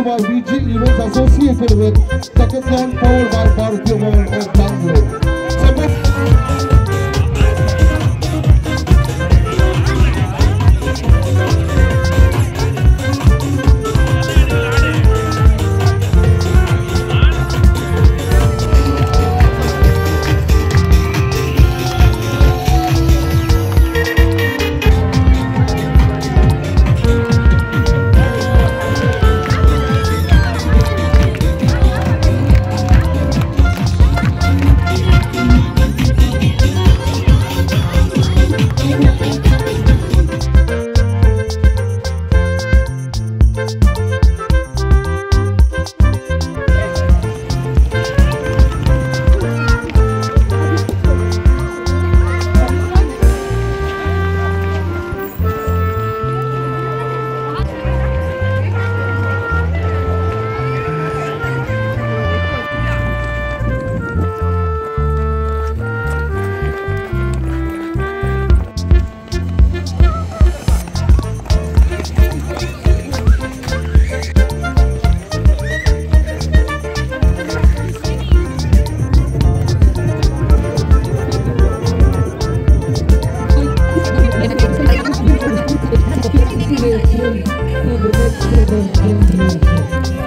sponsored by he Events associated with Decathlon powered by Bharatiya and of tender head.